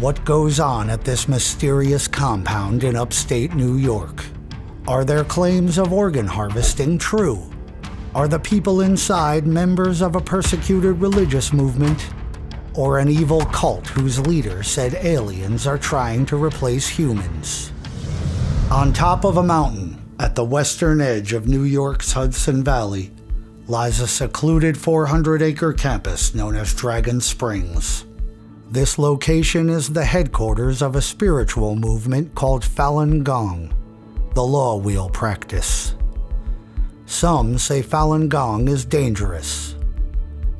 What goes on at this mysterious compound in upstate New York? Are their claims of organ harvesting true? Are the people inside members of a persecuted religious movement? Or an evil cult whose leader said aliens are trying to replace humans? On top of a mountain, at the western edge of New York's Hudson Valley, lies a secluded 400 acre campus known as Dragon Springs. This location is the headquarters of a spiritual movement called Falun Gong, the law wheel practice. Some say Falun Gong is dangerous.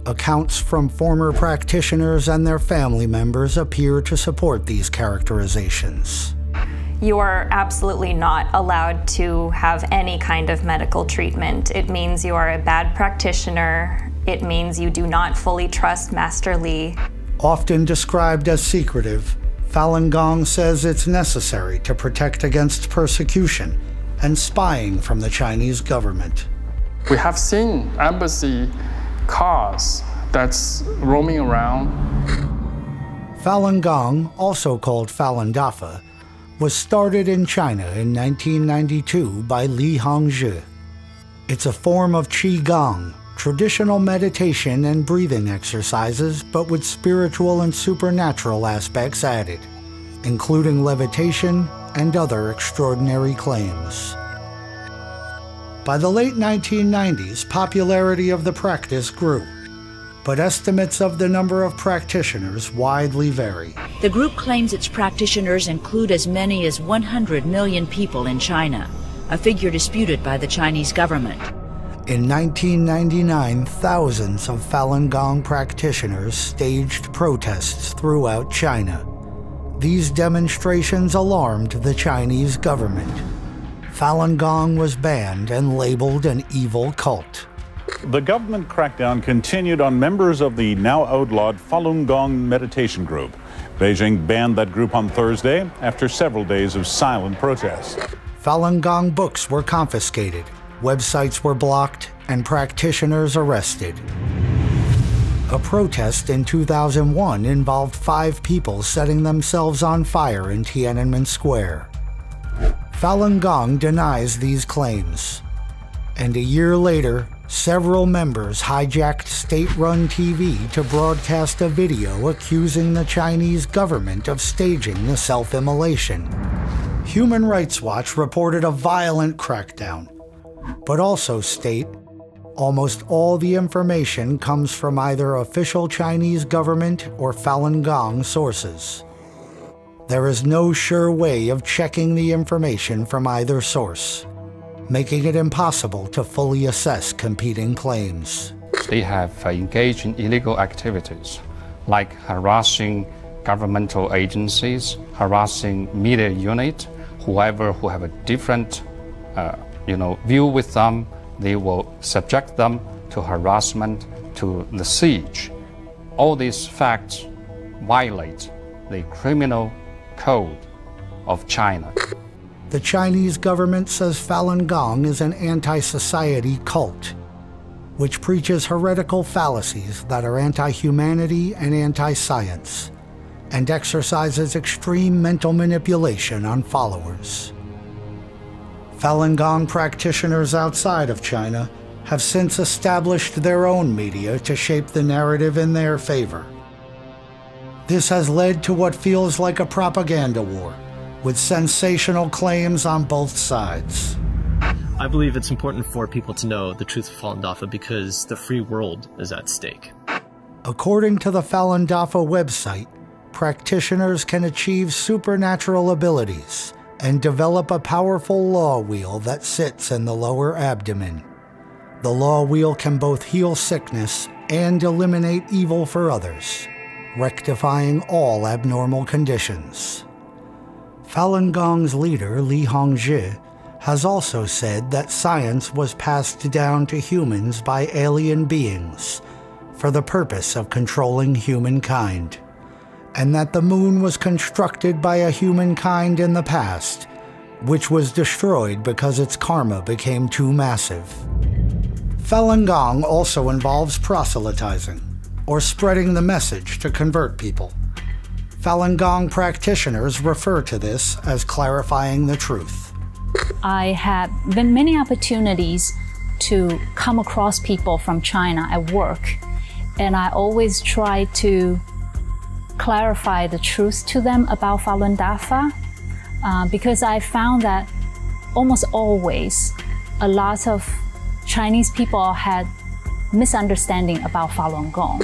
Accounts from former practitioners and their family members appear to support these characterizations. You are absolutely not allowed to have any kind of medical treatment. It means you are a bad practitioner. It means you do not fully trust Master Li. Often described as secretive, Falun Gong says it's necessary to protect against persecution and spying from the Chinese government. We have seen embassy cars that's roaming around. Falun Gong, also called Falun Dafa, was started in China in 1992 by Li Hongzhi. It's a form of Qigong, traditional meditation and breathing exercises, but with spiritual and supernatural aspects added, including levitation and other extraordinary claims. By the late 1990s, popularity of the practice grew, but estimates of the number of practitioners widely vary. The group claims its practitioners include as many as 100 million people in China, a figure disputed by the Chinese government. In 1999, thousands of Falun Gong practitioners staged protests throughout China. These demonstrations alarmed the Chinese government. Falun Gong was banned and labeled an evil cult. The government crackdown continued on members of the now outlawed Falun Gong meditation group. Beijing banned that group on Thursday after several days of silent protest. Falun Gong books were confiscated, websites were blocked, and practitioners arrested. A protest in 2001 involved five people setting themselves on fire in Tiananmen Square. Falun Gong denies these claims. And a year later, several members hijacked state run TV to broadcast a video accusing the Chinese government of staging the self immolation. Human Rights Watch reported a violent crackdown, but also state almost all the information comes from either official Chinese government or Falun Gong sources. There is no sure way of checking the information from either source, making it impossible to fully assess competing claims. They have uh, engaged in illegal activities like harassing governmental agencies, harassing media unit, whoever who have a different uh, you know, view with them, they will subject them to harassment, to the siege. All these facts violate the criminal code of China. The Chinese government says Falun Gong is an anti society cult, which preaches heretical fallacies that are anti humanity and anti science, and exercises extreme mental manipulation on followers. Falun Gong practitioners outside of China have since established their own media to shape the narrative in their favor. This has led to what feels like a propaganda war, with sensational claims on both sides. I believe it's important for people to know the truth of Falun Dafa because the free world is at stake. According to the Falun Dafa website, practitioners can achieve supernatural abilities and develop a powerful law wheel that sits in the lower abdomen. The law wheel can both heal sickness and eliminate evil for others, rectifying all abnormal conditions. Falun Gong's leader, Li Hongzhi, has also said that science was passed down to humans by alien beings for the purpose of controlling humankind and that the moon was constructed by a humankind in the past, which was destroyed because its karma became too massive. Falun Gong also involves proselytizing, or spreading the message to convert people. Falun Gong practitioners refer to this as clarifying the truth. I had been many opportunities to come across people from China at work, and I always try to clarify the truth to them about Falun Dafa uh, because I found that almost always a lot of Chinese people had misunderstanding about Falun Gong.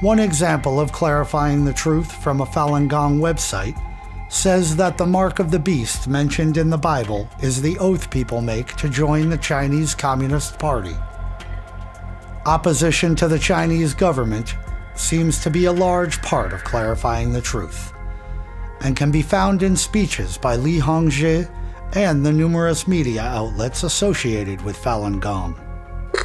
One example of clarifying the truth from a Falun Gong website says that the mark of the beast mentioned in the Bible is the oath people make to join the Chinese Communist Party. Opposition to the Chinese government seems to be a large part of clarifying the truth, and can be found in speeches by Li Hongzhi and the numerous media outlets associated with Falun Gong.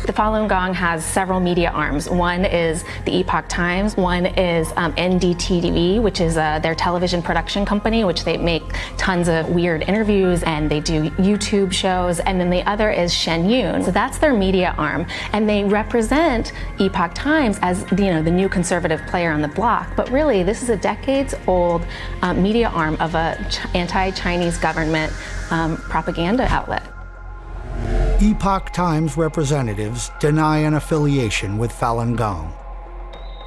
The Falun Gong has several media arms. One is the Epoch Times, one is um, NDTV, which is uh, their television production company, which they make tons of weird interviews and they do YouTube shows. And then the other is Shen Yun. So that's their media arm. And they represent Epoch Times as you know the new conservative player on the block. But really, this is a decades old um, media arm of a anti Chinese government um, propaganda outlet. Epoch Times representatives deny an affiliation with Falun Gong,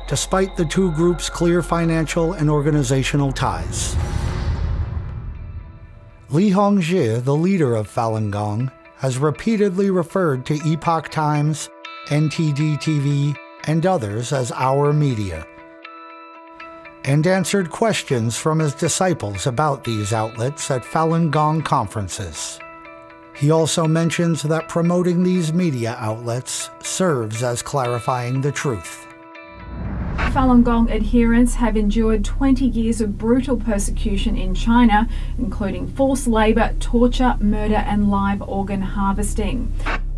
despite the two groups' clear financial and organizational ties. Li Hongzhi, the leader of Falun Gong, has repeatedly referred to Epoch Times, NTD TV, and others as our media, and answered questions from his disciples about these outlets at Falun Gong conferences. He also mentions that promoting these media outlets serves as clarifying the truth. Falun Gong adherents have endured 20 years of brutal persecution in China, including forced labor, torture, murder, and live organ harvesting.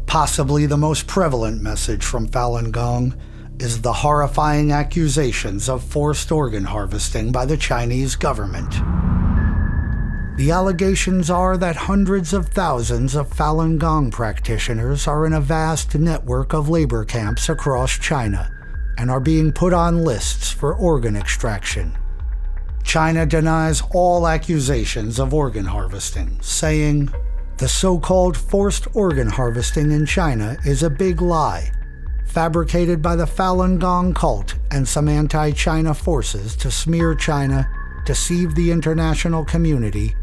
Possibly the most prevalent message from Falun Gong is the horrifying accusations of forced organ harvesting by the Chinese government. The allegations are that hundreds of thousands of Falun Gong practitioners are in a vast network of labor camps across China and are being put on lists for organ extraction. China denies all accusations of organ harvesting, saying, The so called forced organ harvesting in China is a big lie, fabricated by the Falun Gong cult and some anti China forces to smear China, deceive the international community,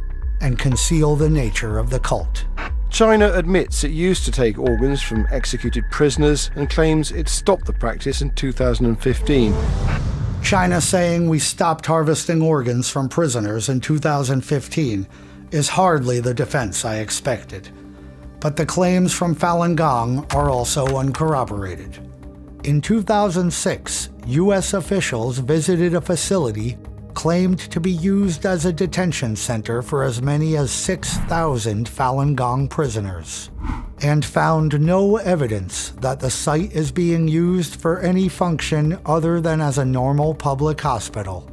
and conceal the nature of the cult. China admits it used to take organs from executed prisoners and claims it stopped the practice in 2015. China saying we stopped harvesting organs from prisoners in 2015 is hardly the defense I expected. But the claims from Falun Gong are also uncorroborated. In 2006, U.S. officials visited a facility claimed to be used as a detention center for as many as 6,000 Falun Gong prisoners, and found no evidence that the site is being used for any function other than as a normal public hospital.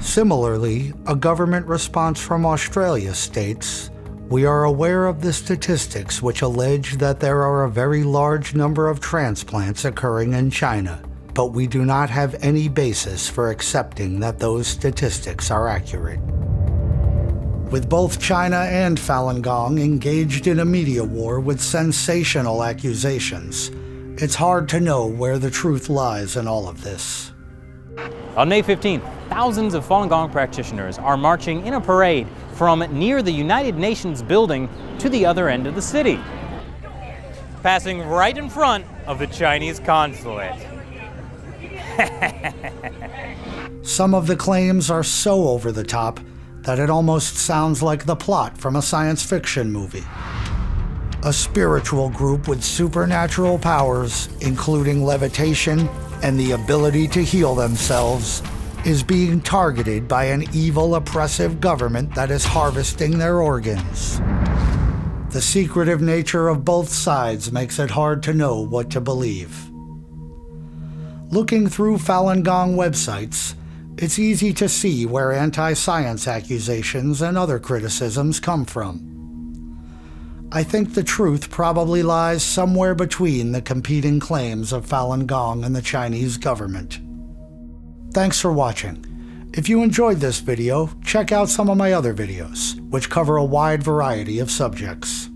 Similarly, a government response from Australia states, we are aware of the statistics which allege that there are a very large number of transplants occurring in China but we do not have any basis for accepting that those statistics are accurate. With both China and Falun Gong engaged in a media war with sensational accusations, it's hard to know where the truth lies in all of this. On May 15th, thousands of Falun Gong practitioners are marching in a parade from near the United Nations building to the other end of the city, passing right in front of the Chinese consulate. Some of the claims are so over the top that it almost sounds like the plot from a science fiction movie. A spiritual group with supernatural powers, including levitation and the ability to heal themselves, is being targeted by an evil, oppressive government that is harvesting their organs. The secretive nature of both sides makes it hard to know what to believe. Looking through Falun Gong websites, it's easy to see where anti science accusations and other criticisms come from. I think the truth probably lies somewhere between the competing claims of Falun Gong and the Chinese government. Thanks for watching. If you enjoyed this video, check out some of my other videos, which cover a wide variety of subjects.